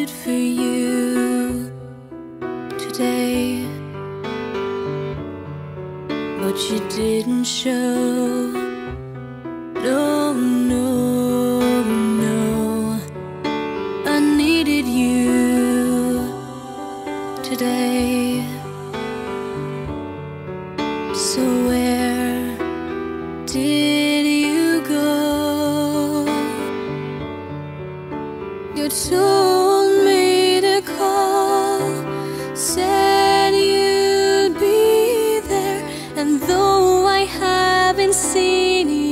waited for you today, but you didn't show. No, no, no. I needed you today. So where did you go? You're too Though I haven't seen you